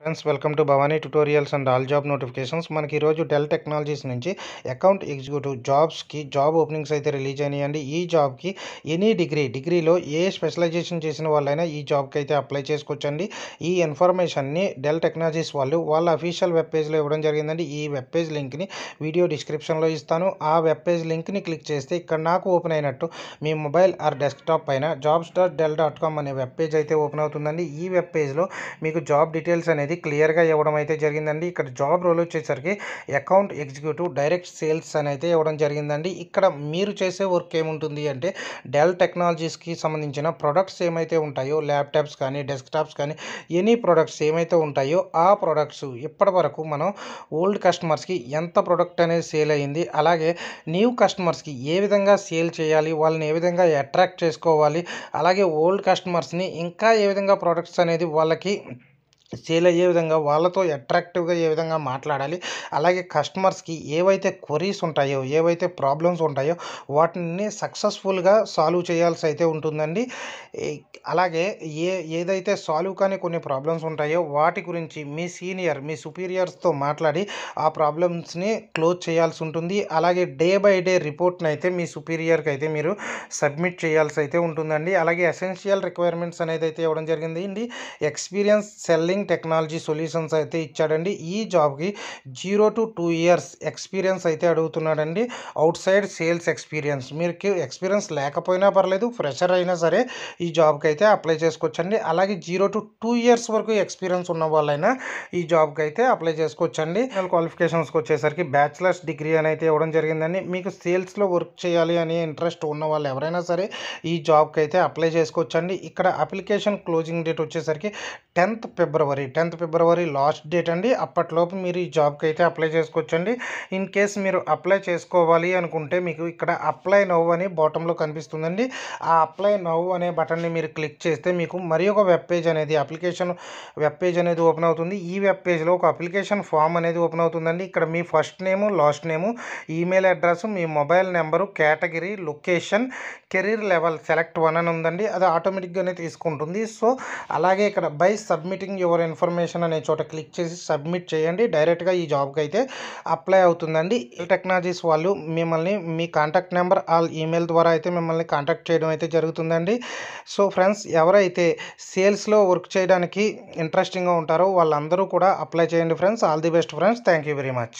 Friends welcome to Bhavani tutorials and all job notifications మనకి ఈరోజు Dell technologies నుంచి account executive జాబ్స్కి job openings అయితే రిలీజ్ అయినాయండి. ఈ జాబ్కి ఎనీ డిగ్రీ డిగ్రీలో ఏ స్పెషలైజేషన్ చేసిన వాళ్ళైనా ఈ జాబ్కి అయితే అప్లై చేసుకోవచ్చండి. ఈ ఇన్ఫర్మేషన్ని డెల్ టెక్నాలజీస్ వాళ్ళు వాళ్ళ అఫీషియల్ వెబ్ పేజ్లో ఇవ్వడం జరిగిందండి. ఈ వెబ్ పేజ్ లింక్ని వీడియో డిస్క్రిప్షన్లో ఇస్తాను. ఆ వెబ్ పేజ్ లింక్ని క్లిక్ చేస్తే ఇక్కడ నాకు ఓపెన్ అయినట్టు మీ మొబైల్ ఆర్ డెస్క్టాప్ పైన jobs dot Dell dot com అనే వెబ్ పేజ్ అయితే ఓపెన్ అవుతుందండి. ఈ వెబ్ పేజ్లో మీకు జాబ్ డీటెయిల్స్ అనేది క్లియర్గా ఇవ్వడం అయితే జరిగిందండి. ఇక్కడ జాబ్ రోల్ వచ్చేసరికి అకౌంట్ ఎగ్జిక్యూటివ్ డైరెక్ట్ సేల్స్ అని అయితే ఇవ్వడం జరిగిందండి. ఇక్కడ మీరు చేసే వర్క్ ఏముంటుంది అంటే డెల్ టెక్నాలజీస్కి సంబంధించిన ప్రొడక్ట్స్ ఏమైతే ఉంటాయో ల్యాప్టాప్స్ కానీ డెస్క్టాప్స్ కానీ ఎనీ ప్రొడక్ట్స్ ఏమైతే ఉంటాయో ఆ ప్రొడక్ట్స్ ఇప్పటి వరకు మనం ఓల్డ్ కస్టమర్స్కి ఎంత ప్రొడక్ట్ అనేది సేల్ అయ్యింది అలాగే న్యూ కస్టమర్స్కి ఏ విధంగా సేల్ చేయాలి వాళ్ళని ఏ విధంగా అట్రాక్ట్ చేసుకోవాలి అలాగే ఓల్డ్ కస్టమర్స్ని ఇంకా ఏ విధంగా ప్రొడక్ట్స్ అనేది వాళ్ళకి సేల్ అయ్యే విధంగా వాళ్ళతో అట్రాక్టివ్గా ఏ విధంగా మాట్లాడాలి అలాగే కస్టమర్స్కి ఏవైతే క్వరీస్ ఉంటాయో ఏవైతే ప్రాబ్లమ్స్ ఉంటాయో వాటిని సక్సెస్ఫుల్గా సాల్వ్ చేయాల్సి అయితే ఉంటుందండి. అలాగే ఏ ఏదైతే సాల్వ్ కానీ కొన్ని ప్రాబ్లమ్స్ ఉంటాయో వాటి గురించి మీ సీనియర్ మీ సుపీరియర్స్తో మాట్లాడి ఆ ప్రాబ్లమ్స్ని క్లోజ్ చేయాల్సి ఉంటుంది. అలాగే డే బై డే రిపోర్ట్ని అయితే మీ సుపీరియర్కి అయితే మీరు సబ్మిట్ చేయాల్సి అయితే ఉంటుందండి. అలాగే ఎసెన్షియల్ రిక్వైర్మెంట్స్ అనేది అయితే ఇవ్వడం జరిగింది. అండి ఎక్స్పీరియన్స్ సెల్లింగ్ టెక్నాలజీ సొల్యూషన్స్ అయితే ఇచ్చాడండి. ఈ జాబ్కి zero to two years experience అయితే అడుగుతున్నాడండి. Outside sales experience. మీకు ఎక్స్పీరియన్స్ లేకపోయినా పర్లేదు ఫ్రెషర్ అయినా సరే ఈ జాబ్కి అయితే అప్లై చేసుకోవచ్చండి. అలాగే జీరో టు టూ ఇయర్స్ వరకు ఎక్స్పీరియన్స్ ఉన్న వాళ్ళైనా ఈ జాబ్కి అయితే అప్లై చేసుకోవచ్చండి. క్వాలిఫికేషన్స్కి వచ్చేసరికి బ్యాచిలర్స్ డిగ్రీ అని అయితే ఇవ్వడం జరిగిందండి. మీకు సేల్స్లో వర్క్ చేయాలి అనే ఇంట్రెస్ట్ ఉన్న వాళ్ళు ఎవరైనా సరే ఈ జాబ్కి అయితే అప్లై చేసుకోవచ్చండి. ఇక్కడ అప్లికేషన్ క్లోజింగ్ డేట్ వచ్చేసరికి tenth February tenth February last date అండి. అప్పట్లోపు మీరు ఈ జాబ్కి అయితే అప్లై చేసుకోవచ్చండి. ఇన్ కేస్ మీరు అప్లై చేసుకోవాలి అనుకుంటే మీకు ఇక్కడ అప్లై నవ్ అని బాటంలో కనిపిస్తుందండి. ఆ అప్లై నవ్ అనే బటన్ని మీరు క్లిక్ చేస్తే మీకు మరి ఒక వెబ్ పేజ్ అనేది అప్లికేషన్ వెబ్ పేజ్ అనేది ఓపెన్ అవుతుంది. ఈ వెబ్ పేజ్లో ఒక అప్లికేషన్ ఫామ్ అనేది ఓపెన్ అవుతుందండి. ఇక్కడ మీ first name last name email address మీ mobile number category location career level select one అని ఉందండి. అది ఆటోమేటిక్గానే తీసుకుంటుంది. సో అలాగే ఇక్కడ by submitting your your information అనే చోట క్లిక్ చేసి సబ్మిట్ చేయండి. డైరెక్ట్గా ఈ జాబ్కి అయితే అప్లై అవుతుందండి. టెక్నాలజీస్ వాళ్ళు మిమ్మల్ని మీ కాంటాక్ట్ నెంబర్ ఆల్ ఈమెయిల్ ద్వారా అయితే మిమ్మల్ని కాంటాక్ట్ చేయడం అయితే జరుగుతుందండి. సో ఫ్రెండ్స్ ఎవరైతే సేల్స్లో వర్క్ చేయడానికి ఇంట్రెస్టింగ్గా ఉంటారో వాళ్ళందరూ కూడా అప్లై చేయండి friends. All the best friends. Thank you very much.